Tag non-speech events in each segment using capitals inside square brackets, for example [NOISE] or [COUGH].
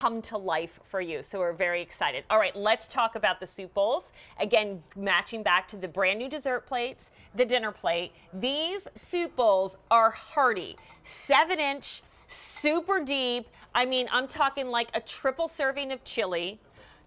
come to life for you. So we're very excited. All right, let's talk about the soup bowls. Again, matching back to the brand new dessert plates, the dinner plate. These soup bowls are hearty, seven inch, super deep. I mean, I'm talking like a triple serving of chili,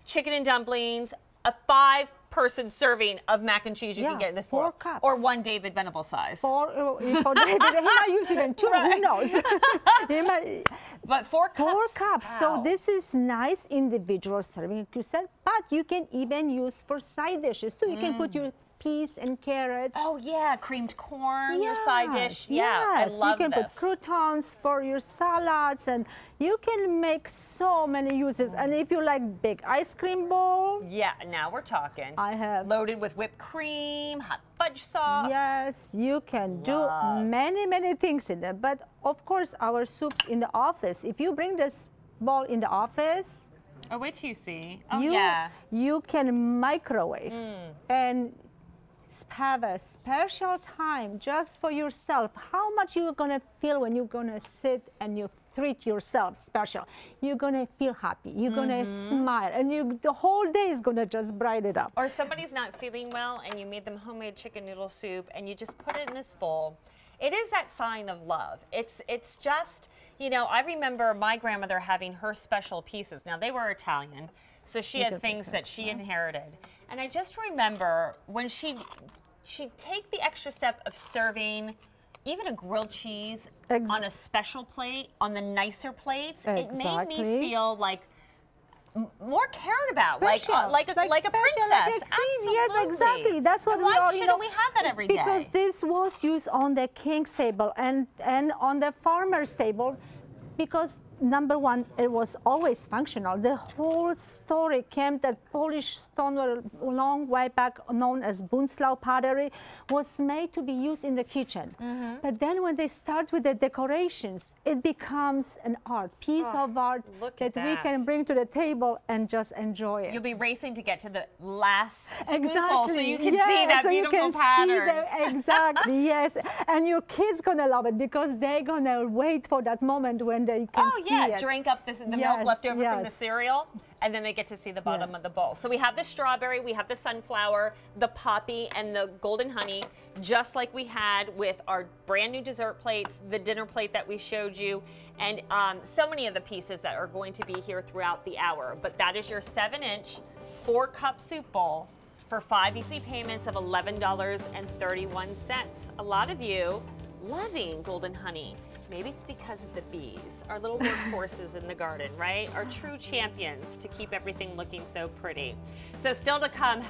chicken and dumplings, a five person serving of mac and cheese you Yeah, can get in this four bowl. cups. Or one David Venable size. For, uh, for [LAUGHS] David, he might use even two. [LAUGHS] Right. Who knows? [LAUGHS] he might, But four cups. four cups. So this is nice individual serving, like you said. But you can even use for side dishes too. You can put your peas and carrots. Oh yeah, creamed corn, your side dish. Yes, Yeah, I yes. love You can this. put croutons for your salads, and you can make so many uses. And if you like big ice cream bowl, Yeah, now we're talking. I have- loaded with whipped cream, hot fudge sauce. Yes, you can do many, many things in there. But of course, our soups in the office, if you bring this bowl in the office, Oh, wait till you see. Oh you, yeah. you can microwave Mm. and have a special time just for yourself. How much you're gonna feel when you're gonna sit and you treat yourself special. You're gonna feel happy. You're gonna Mm-hmm. smile, and you the whole day is gonna just brighten up. Or somebody's not feeling well and you made them homemade chicken noodle soup and you just put it in this bowl. It is that sign of love. It's it's just, you know, I remember my grandmother having her special pieces. Now they were Italian, so she had things that, that she inherited. And I just remember when she she'd take the extra step of serving even a grilled cheese Ex- on a special plate, on the nicer plates. It made me feel like more cared about, like uh, like a like, a special, princess. like a queen. Yes, Absolutely. exactly. That's what And we why are. you shouldn't know, we have that every day? Because this was used on the king's table and and on the farmer's table, because number one, it was always functional. The whole story came that Polish stoneware, long way back, known as Bunzlau pottery, was made to be used in the kitchen. Mm-hmm. But then when they start with the decorations, it becomes an art, piece of art look that, we can bring to the table and just enjoy it. You'll be racing to get to the last spoonful Exactly. so you can see that so you beautiful pattern. the- [LAUGHS] exactly. Yes, and your kids gonna love it because they're gonna wait for that moment when they can Oh yeah, it. drink up this, the milk Yes, left over from the cereal, and then they get to see the bottom Yeah. of the bowl. So we have the strawberry, we have the sunflower, the poppy, and the golden honey, just like we had with our brand new dessert plates, the dinner plate that we showed you, and um, so many of the pieces that are going to be here throughout the hour. But that is your seven-inch, four-cup soup bowl for five easy payments of $11.31. A lot of you loving golden honey. Maybe it's because of the bees, our little workhorses [LAUGHS] in the garden, right? Our true champions to keep everything looking so pretty. So still to come,